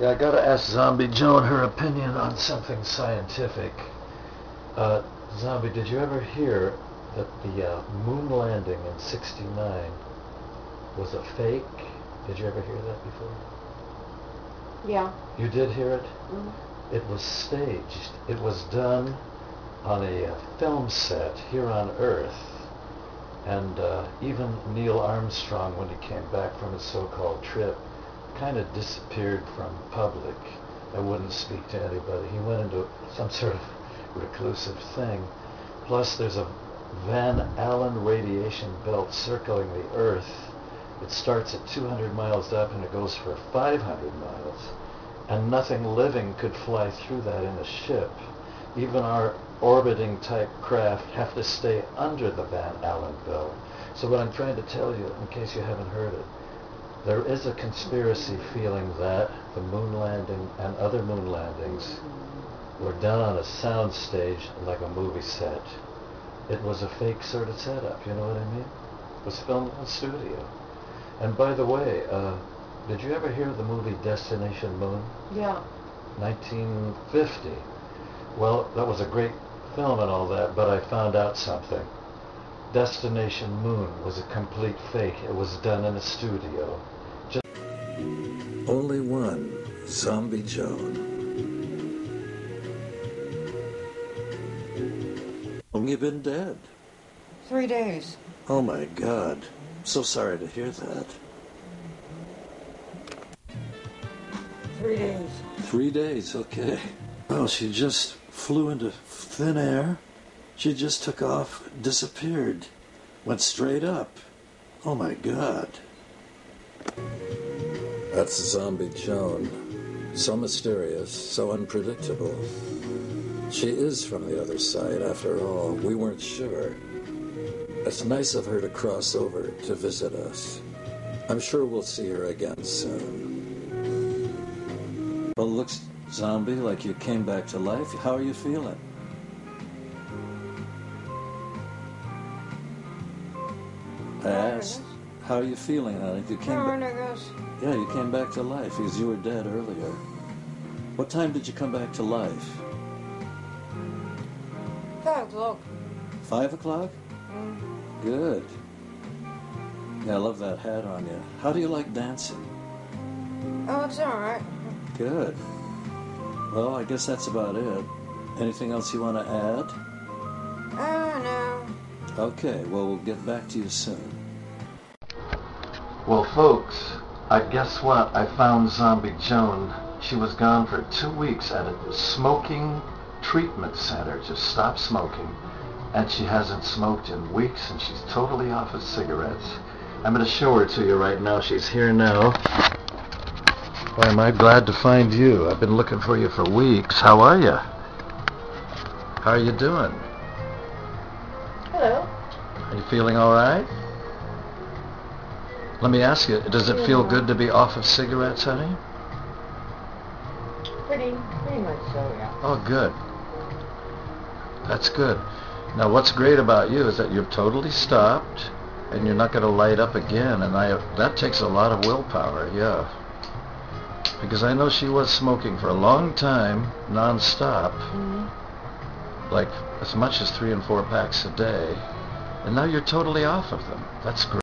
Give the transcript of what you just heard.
Yeah, I gotta ask Zombie Joan her opinion on something scientific. Uh, Zombie, did you ever hear that the uh, moon landing in 69 was a fake? Did you ever hear that before? Yeah. You did hear it? Mhm. It was staged. It was done on a uh, film set here on Earth. And uh, even Neil Armstrong, when he came back from his so-called trip, kind of disappeared from public and wouldn't speak to anybody. He went into some sort of reclusive thing. Plus, there's a Van Allen radiation belt circling the Earth. It starts at 200 miles up and it goes for 500 miles. And nothing living could fly through that in a ship. Even our orbiting type craft have to stay under the Van Allen belt. So what I'm trying to tell you, in case you haven't heard it, there is a conspiracy feeling that the moon landing and other moon landings were done on a sound stage like a movie set. It was a fake sort of setup, you know what I mean? It was filmed in a studio. And by the way, uh, did you ever hear the movie Destination Moon? Yeah. 1950. Well, that was a great film and all that, but I found out something. Destination Moon was a complete fake. It was done in a studio. Just Only one, Zombie Joan. Long you been dead? Three days. Oh my God. So sorry to hear that. Three days. Three days, okay. Well, she just flew into thin air. She just took off, disappeared, went straight up. Oh my God. That's Zombie Joan. So mysterious, so unpredictable. She is from the other side, after all. We weren't sure. It's nice of her to cross over to visit us. I'm sure we'll see her again soon. Well, looks, zombie, like you came back to life. How are you feeling? Asked, how are you feeling, honey? You came back. Yeah, you came back to life because you were dead earlier. What time did you come back to life? Five o'clock. Five o'clock? Mm. Good. Yeah, I love that hat on you. How do you like dancing? Oh, it's alright. Good. Well, I guess that's about it. Anything else you want to add? Okay, well, we'll get back to you soon. Well, folks, I guess what? I found Zombie Joan. She was gone for two weeks at a smoking treatment center. Just stop smoking. And she hasn't smoked in weeks, and she's totally off of cigarettes. I'm going to show her to you right now. She's here now. Why, am I glad to find you. I've been looking for you for weeks. How are you? How are you doing? Hello. Are you feeling all right? Let me ask you, does it feel good to be off of cigarettes, honey? Pretty, pretty much so, yeah. Oh, good. That's good. Now, what's great about you is that you've totally stopped, and you're not going to light up again, and I that takes a lot of willpower, yeah. Because I know she was smoking for a long time, non-stop, Mm-hmm. Like as much as three and four packs a day, and now you're totally off of them. That's great.